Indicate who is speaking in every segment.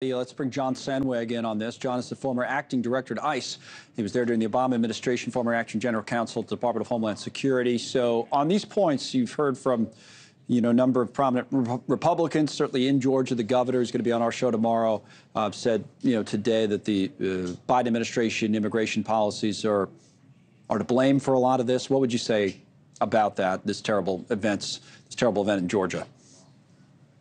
Speaker 1: Let's bring John Sandweg in on this. John is the former acting director at ICE. He was there during the Obama administration, former acting general counsel at the Department of Homeland Security. So on these points, you've heard from, you know, a number of prominent Re Republicans, certainly in Georgia. The governor is going to be on our show tomorrow. Uh, said, you know, today that the uh, Biden administration immigration policies are are to blame for a lot of this. What would you say about that? This terrible events, this terrible event in Georgia.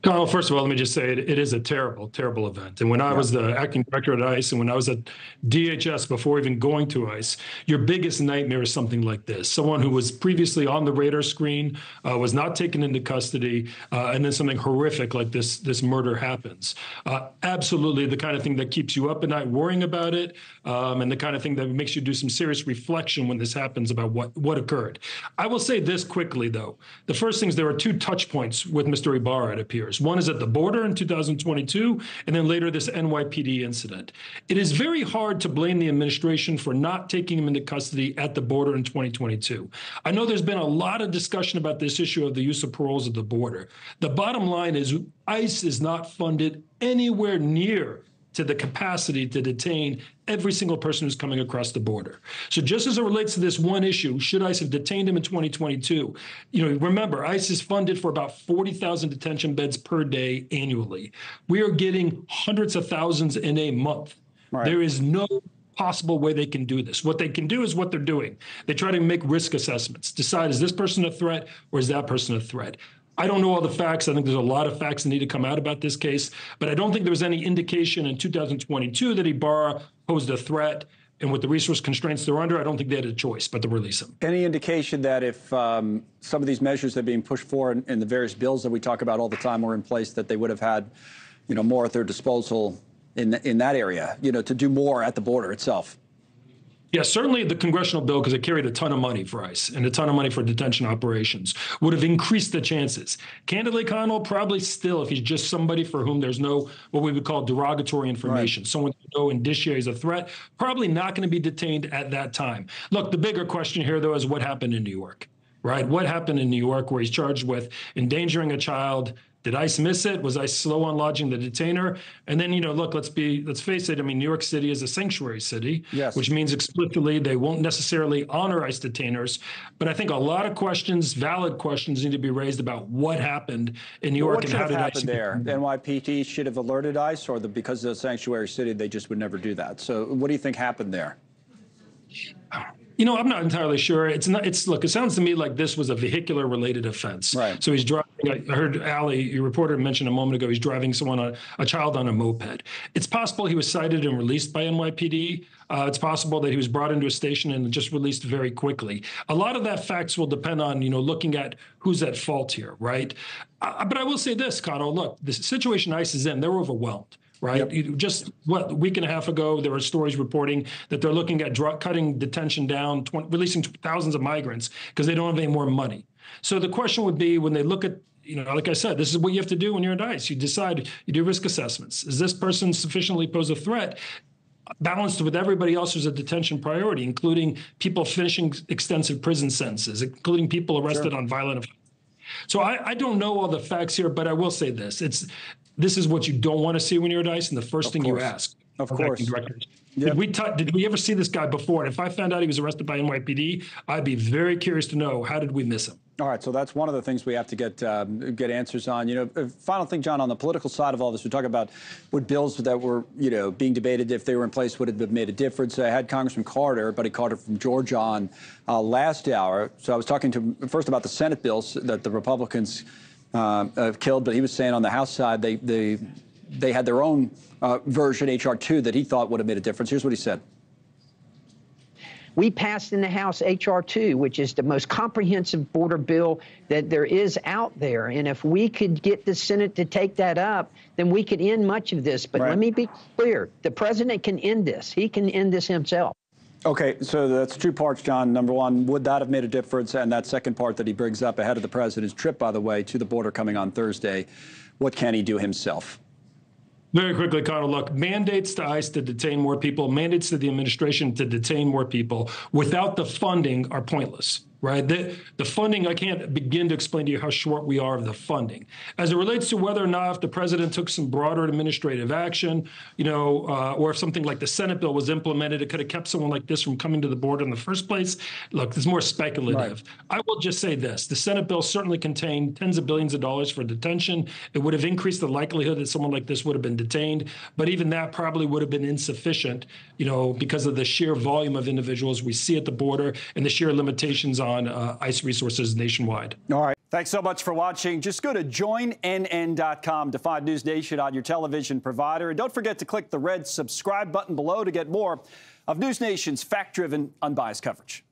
Speaker 2: Well, first of all, let me just say it, it is a terrible, terrible event. And when I was the acting director at ICE and when I was at DHS before even going to ICE, your biggest nightmare is something like this. Someone who was previously on the radar screen, uh, was not taken into custody, uh, and then something horrific like this, this murder happens. Uh, absolutely the kind of thing that keeps you up at night worrying about it, um, and the kind of thing that makes you do some serious reflection when this happens about what, what occurred. I will say this quickly, though. The first thing is there are two touch points with Mr. Ibarra, it appears years. One is at the border in 2022, and then later this NYPD incident. It is very hard to blame the administration for not taking him into custody at the border in 2022. I know there's been a lot of discussion about this issue of the use of paroles at the border. The bottom line is ICE is not funded anywhere near to the capacity to detain every single person who's coming across the border. So just as it relates to this one issue, should ICE have detained him in 2022? You know, remember, ICE is funded for about 40,000 detention beds per day annually. We are getting hundreds of thousands in a month. Right. There is no possible way they can do this. What they can do is what they're doing. They try to make risk assessments, decide is this person a threat or is that person a threat? I don't know all the facts. I think there's a lot of facts that need to come out about this case, but I don't think there was any indication in 2022 that Ibarra posed a threat. And with the resource constraints they're under, I don't think they had a choice but to release him.
Speaker 1: Any indication that if um, some of these measures that are being pushed for in, in the various bills that we talk about all the time were in place, that they would have had, you know, more at their disposal in in that area, you know, to do more at the border itself?
Speaker 2: Yeah, certainly the congressional bill, because it carried a ton of money for ICE and a ton of money for detention operations, would have increased the chances. Candidly, Connell, probably still, if he's just somebody for whom there's no what we would call derogatory information, right. someone who no indicia is a threat, probably not going to be detained at that time. Look, the bigger question here, though, is what happened in New York right? What happened in New York where he's charged with endangering a child, did ICE miss it? Was I slow on lodging the detainer? And then, you know, look, let's be, let's face it. I mean, New York City is a sanctuary city, yes. which means explicitly they won't necessarily honor ICE detainers. But I think a lot of questions, valid questions, need to be raised about what happened in New York
Speaker 1: and
Speaker 2: how
Speaker 1: did ICE there? The NYPD should have alerted ICE, or the, because of the sanctuary city, they just would never do that. So, what do you think happened there?
Speaker 2: You know, I'm not entirely sure. It's not. It's look. It sounds to me like this was a vehicular related offense.
Speaker 1: Right.
Speaker 2: So he's driving. I heard Ali, your reporter, mentioned a moment ago. He's driving someone on a child on a moped. It's possible he was cited and released by NYPD. Uh, it's possible that he was brought into a station and just released very quickly. A lot of that facts will depend on you know looking at who's at fault here, right? Uh, but I will say this, Connell. Look, the situation ICE is in, they're overwhelmed right? Yep. Just what a week and a half ago, there were stories reporting that they're looking at drug, cutting detention down, 20, releasing thousands of migrants because they don't have any more money. So the question would be when they look at you know, like I said, this is what you have to do when you're in ICE. You decide, you do risk assessments. Is this person sufficiently pose a threat? balanced with everybody else who's a detention priority, including people finishing extensive prison sentences, including people arrested sure. on violent offenses. So I, I, don't know all the facts here, but I will say this: it's this is what you don't want to see when you're at ICE, and the first of thing course. you ask.
Speaker 1: Of course.
Speaker 2: Directors. Yep. Did we t- did we ever see this guy before? And if I found out he was arrested by NYPD, I'd be very curious to know how did we miss him.
Speaker 1: All right, so that's one of the things we have to get um, get answers on. You know, uh, final thing, John, on the political side of all this, we're talking about would bills that were you know being debated if they were in place would have made a difference. I had Congressman Carter, Buddy Carter from Georgia, on uh, last hour. So I was talking to him first about the Senate bills that the Republicans uh, killed, but he was saying on the House side they they they had their own uh, version, HR2, that he thought would have made a difference. Here's what he said.
Speaker 3: We passed in the House H.R. 2, which is the most comprehensive border bill that there is out there. And if we could get the Senate to take that up, then we could end much of this. But right. let me be clear the president can end this, he can end this himself.
Speaker 1: Okay, so that's two parts, John. Number one, would that have made a difference? And that second part that he brings up ahead of the president's trip, by the way, to the border coming on Thursday, what can he do himself?
Speaker 2: Very quickly, Connell, look, mandates to ICE to detain more people, mandates to the administration to detain more people without the funding are pointless. Right? The, the funding, I can't begin to explain to you how short we are of the funding. As it relates to whether or not if the president took some broader administrative action, you know, uh, or if something like the Senate bill was implemented, it could have kept someone like this from coming to the board in the first place. Look, it's more speculative. Right. I will just say this the Senate bill certainly contained tens of billions of dollars for detention. It would have increased the likelihood that someone like this would have been detained, but even that probably would have been insufficient, you know, because of the sheer volume of individuals we see at the border and the sheer limitations on uh, ICE resources nationwide.
Speaker 1: All right. Thanks so much for watching. Just go to joinnn.com to find News Nation on your television provider. And don't forget to click the red subscribe button below to get more of News Nation's fact driven, unbiased coverage.